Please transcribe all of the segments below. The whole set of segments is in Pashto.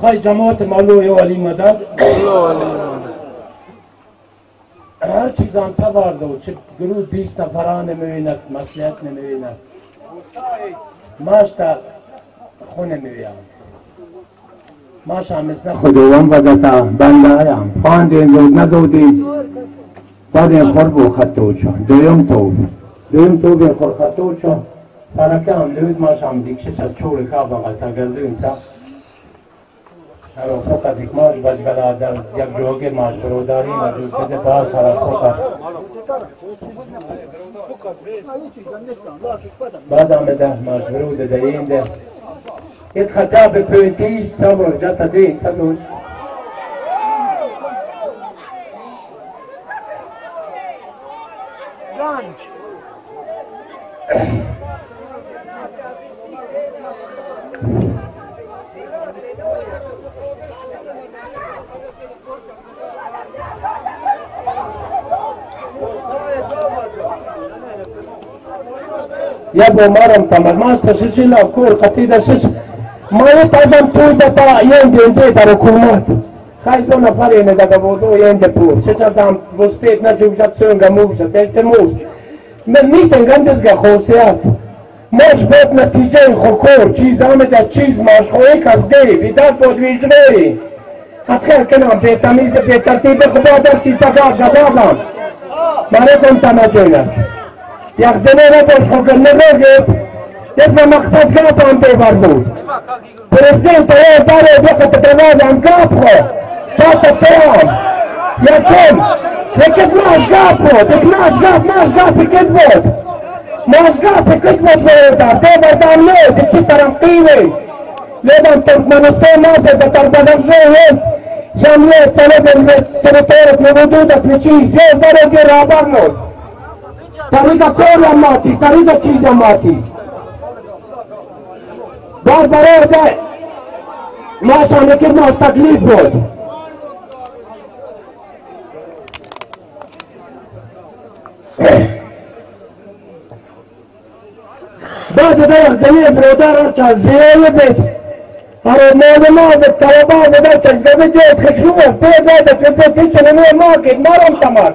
خواهی جماعت مولوی ولی مدد هر چیز هم و چه گروه بیست نفران نمیویند مسئلیت نمیویند تا خونه میویم ماشا مثل خدوان تا بنده هم خانده این زود ندودی بعد خرب و خطو چون دویم توب دویم توب خور خطو چون سرکه هم دوید ماش هم دیکشه چه چوری که بغل تا چه سروکا دکھمات بجگل آدھر جب جو کے ماں شروداری مجھول سے دے پاس سروکا بعد آمد ہے ماں شرود دیئین دے ات خطاب پیوٹی سبر جاتا دین سبر Thank you. Eu maram tamar masta se sila kur katida sis mai tadan puida ta yende ende dar kurmat kai to na pare ne da vodo yende pur se ta dam vostet na Mas tsonga muvja telte muz me miten gandes ga khoseat مش بيت نتيجة خكور تشيز عمد تشيز مش خويك أصدي بدار بود ويجري أتخيل كنا بيتميز بيترتيب خدا در تيسا قاد جبابا ما ريكم تنجينا يخدمونا بالحق النراجب يسمى مقصد كاتهم بيبردود فلسطين طيار داري بيخد تتنازع عن كافخو فات يا يكون لكن ما جابوا تكناش جاب ما جاب كذبت ما جاب كذبت بيرجع تبى تعمل تكتي ترقيني لبن تركمانستان ناسد تربدنجيهم شاملة طلب التريتورية موجودة في شيء زي درجة رابرنوس Dar nu-i datorul amati, dar nu-i dacii de amati. Doar barode, mașa nekirma asta glizbod. بعد ذلك زميل برودار ارجع زي لبس أرى ما ما بالطلبات ذاك الجبل خشوه في ذاك الجبل كيش ما ماكد ما رمشمك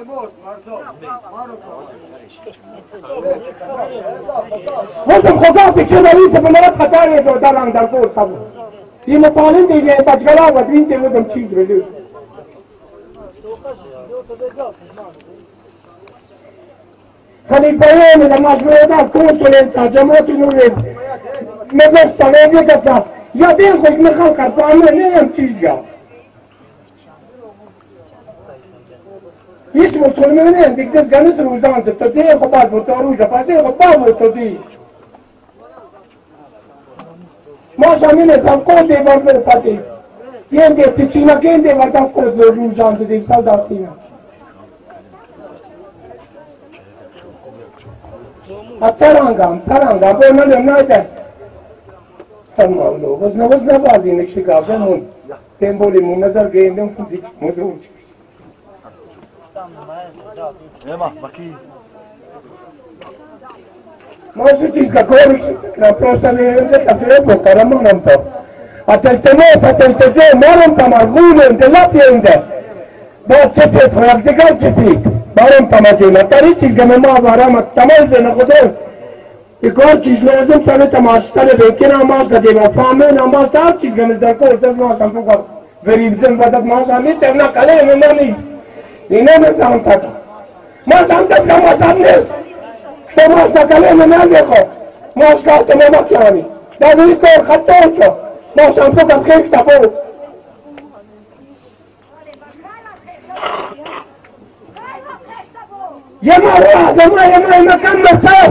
ne boš, Marko. وانتم خذوتي كده انت بمرات خطايا ده ده عند الفور طبعا يما طالين دي اللي تشغلها ودين دي ودم تشيد رلو خليفه لما جوه كنت لين ترجمت نورين مبسطه ليه كذا يا بين خلق مخلقه طعمه ليه تشيد هیچ مسلمان نیم دیگر گنج روزان تو دیگر خبر بود روز پسی خبر بود تو دی ما شامل سب کو دی برد پتی یه دی پیچینا که دی برد سب کو روزان تو دی سال داشتیم Tarangam, tarangam, bu ne nerede? Tamam, lo, vazna vazna bazı nekşi kavga mun. Temboli mun nazar geyimden kudik, mudu uçuk. Nema, maki. Možete izgagović na prostane jezde kad se epoka, ramonam to. A tel te ne, pa tel te de, moram pa margunem, de lapjende. Bacete, frak de gađeti. Barem pa mađena, tarici ga me ma varama, tamalze na hodem. E clar ci lezăm să ne amastare de că n-am asta de la fame, n-am asta, ci gândesc de acolo, să nu am făcut. Verim zâmba, dar m-am să aminte, n-am calea, nu am nici. inaonekana mtaka masa mtaka matamnes sama sakale menaleko maska tenema kiani dadi ko khatocho masa mtaka kek tapo يما روح يما يما يما كم مساس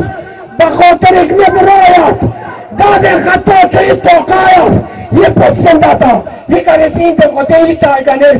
بخاطر كنب رايات داد الخطاة يتوقعات يبقى سنداتا يكارسين تبقى تيلي تايقانيس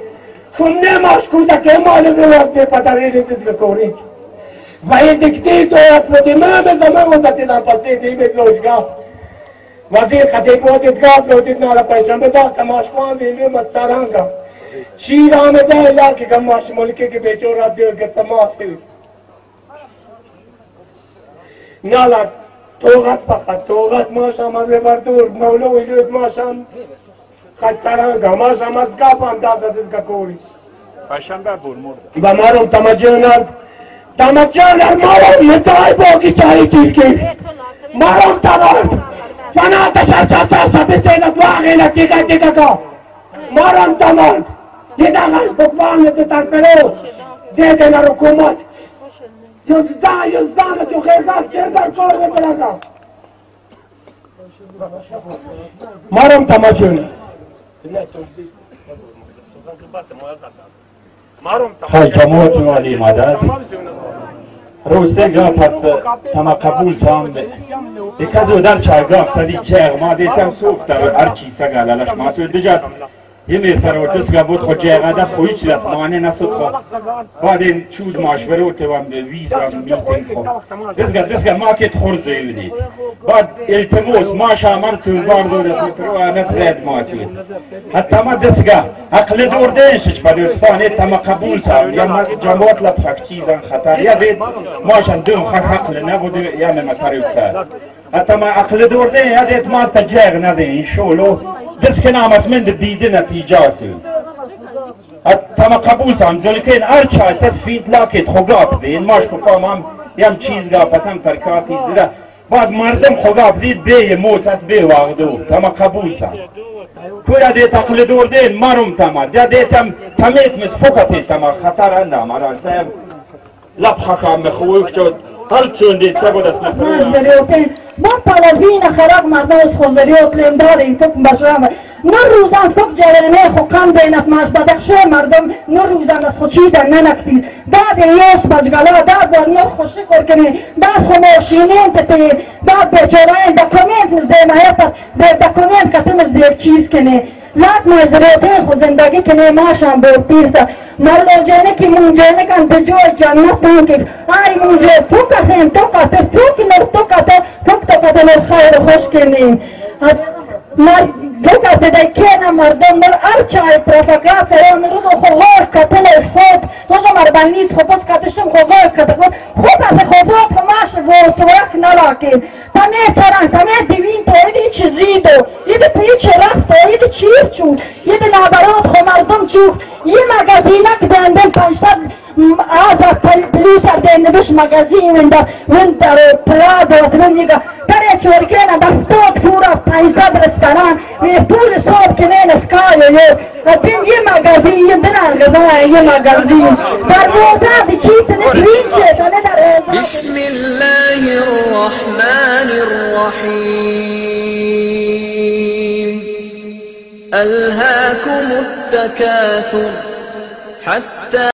Fundemos juntaquemos Europei pataverimizle korik. Bayındaki doya problemimiz zaman vazatin apatı deyimiz lojga. Vazir khatib o didgah lo didnara paysambe da kamaşman veli mattaranga. شیر آمده علاقه کماش ملکه که بیچو را دیو که تماسی نالا توغت فقط توغت ماشم از بردور مولو ویلود ماشم Cataranga, mas amas gabanda da desgacores. Paixangabur, morda. Bamaram tamajanar. Tamajanar maram metai bogi chai tilki. Maram tamar. Sana ta sa sa sa sa bese na dwagi na tika tika ka. Maram tamar. Yeda gan bokvan ne tar pero. Dede na rukumat. Yozda yozda na tu khazar khazar kor ne braga. Maram tamajanar. خال جماعت مالی مدد روسته گا پت تما قبول تام به دکه زودر چرگاه سدی چه اغما دیتم سوک در ارچی سگه لالش ما سو دجات یعنی این و بود خود جای قدر خویی چیز هست مانه نسود خود بعد این چود ماش برو تو هم ویز رو میتین خود دسگا دسگا ما که تخور بعد التموس ماش آمر چون بار و از مکرو حتی ما دسگا اقل دور دنشش بعد اسفانه تما قبول سام یا جموت لب فکر چیزان خطر یا بید ماش دون یا حتی ما اقل دور دن تجاغ این diskin amatment bidin għatiġasi. Tama kabus għam ġolikin arċa għal-sas fid lakit xogab di, il-marx kukom għam jam ċizga patam tarkati zira. Bad mardem xogab di bej mot għat bej għagdu, tama kabusa. Kura di taqlidur di marum tama, di di tam tamiet misfukati tama xatar għanna mara għal-sajem. Labħaka meħu uħċod, tal-ċundi t-sabu da s-nafru. Bak Palestina haragmadığız huzuriyotlayım darıyım tık başlamı. نو روزا صبح جرانه خو قم بینت ماش بدخشه مردم نو روزا از خوشیدن ننکتید بعد یوش بجگلا بعد دنیا خوشی کرکنی بعد خموشینین تتی بعد بجرائن دکومنت از دیمه هیپس در دکومنت کتیم از دیر چیز کنی لات مزرده خو زندگی کنه ماشم به پیرسا مولا جنه که مونجنه کن به جو جنت تنکیف آی مونجه تو کسیم تو کسیم تو کنر تو کسیم تو کسیم خیر خوش کنیم Buka se da je kena mardom, mor arčaj propagata, evo mi rudo hovor, katele je hod, ložo marbanit, hopos kate šum hovor, kate hod, hoda se hovor, pomaš vo svojah nalaki, pa ne taran, pa ne divin, to idi či zidu, idi čut, jedan abarot ho mardom čut, je magazina gde andem paštad aza pljuša gde ne biš magazin, venda vindaro, prado, drugega, kar je čorkena da stot fura paštad restoran, mi je puli sobke mene skalje, je, a tim je magazin, je denar gdje je magazin, zar mu odradi čite, ne priče, da ne da rezati. Bismillahirrahmanirrahim. ألهاكم التكاثر حتى